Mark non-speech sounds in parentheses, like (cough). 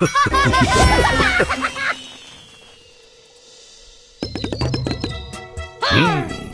(laughs) 음,